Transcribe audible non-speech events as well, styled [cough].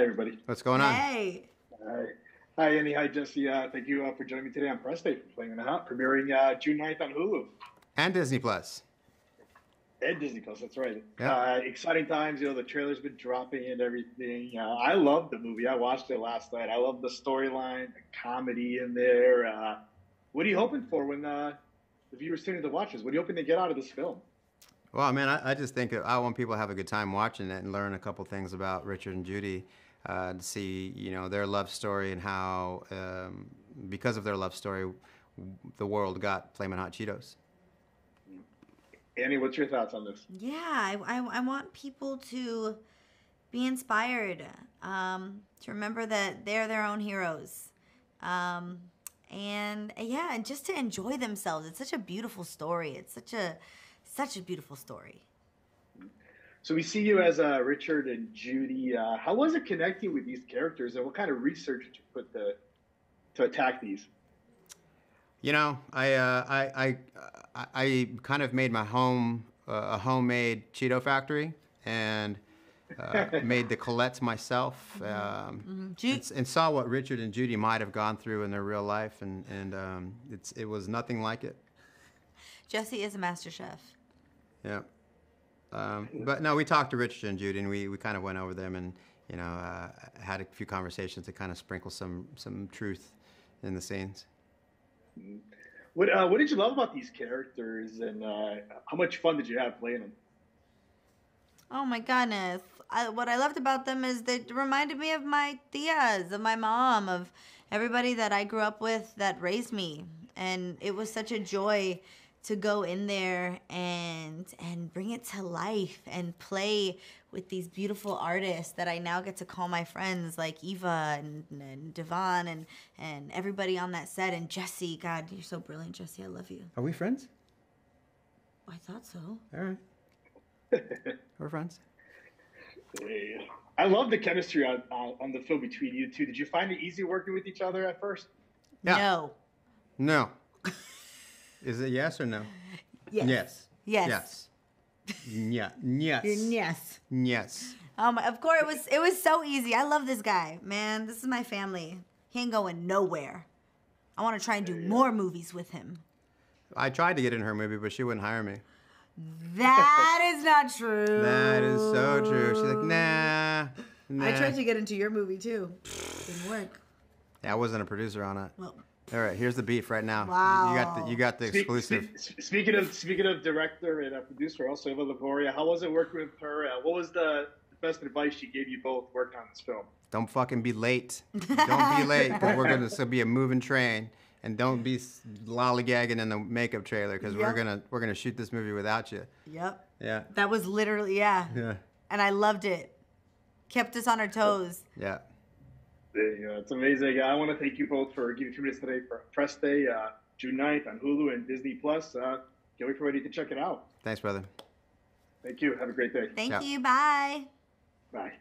Everybody, what's going on? Hey. Hi. Hi, Annie. Hi, Jesse. Uh, thank you uh, for joining me today on Press Day for Flamin' Hot, premiering uh, June 9th on Hulu And Disney Plus. and Disney Plus. That's right. Yeah. Uh, exciting times. You know, the trailer's been dropping and everything. Uh, I love the movie. I watched it last night. I love the storyline, the comedy in there. Uh, what are you hoping for when uh, the viewers tuning to watch this? What are you hoping to get out of this film? Well, man, I, I just think I want people to have a good time watching it and learn a couple things about Richard and Judy, uh, to see you know their love story and how um, because of their love story, the world got Flamin' Hot Cheetos. Annie, what's your thoughts on this? Yeah, I, I, I want people to be inspired, um, to remember that they're their own heroes. Um, and yeah, and just to enjoy themselves. It's such a beautiful story. It's such a such a beautiful story. So we see you as uh, Richard and Judy. Uh, how was it connecting with these characters, and what kind of research did you put to to attack these? You know, I uh, I, I I I kind of made my home uh, a homemade Cheeto factory and uh, [laughs] made the Colettes myself. Um, Ju- and, and saw what Richard and Judy might have gone through in their real life, and and um, it's it was nothing like it. Jesse is a master chef. Yeah. Um, but no, we talked to Richard and Judy, and we, we kind of went over them, and you know, uh, had a few conversations to kind of sprinkle some some truth in the scenes. What uh, what did you love about these characters, and uh, how much fun did you have playing them? Oh my goodness. I, what I loved about them is they reminded me of my tias, of my mom, of everybody that I grew up with that raised me. And it was such a joy to go in there and and bring it to life and play with these beautiful artists that I now get to call my friends like Eva and, and Devon and and everybody on that set and Jesse. God, you're so brilliant, Jesse. I love you. Are we friends? I thought so. All right. [laughs] We're friends. Yeah. I love the chemistry on, on on the film between you two. Did you find it easy working with each other at first? Yeah. No. No. [laughs] Is it yes or no? Yes. Yes. Yes. Yes. Yeah. Yes. Yes. Yes. Um, of course, it was it was so easy. I love this guy, man. This is my family. He ain't going nowhere. I want to try and do more movies with him. I tried to get in her movie, but she wouldn't hire me. That is not true. That is so true. She's like, nah. nah. I tried to get into your movie too. Didn't work. Yeah, I wasn't a producer on it. Well, All right, here's the beef right now. You got the Wow. you got the Speak- exclusive. speak- speaking of speaking of director and uh, producer, also Eva Longoria, how was it working with her? Uh, what was the best advice she gave you both working on this film? Don't fucking be late. Don't be late because we're gonna still be a moving train. And don't be lollygagging in the makeup trailer because we're gonna we're gonna shoot this movie without you. yep. Yeah. That was literally yeah. Yeah. And I loved it. Kept us on our toes. Yeah. Yeah, it's amazing. I want to thank you both for giving two minutes today for Press Day, uh, June 9th on Hulu and Disney Plus. Uh, can't wait for everybody to check it out. Thanks, brother. Thank you. Have a great day. Thank Yeah. you. Bye. Bye.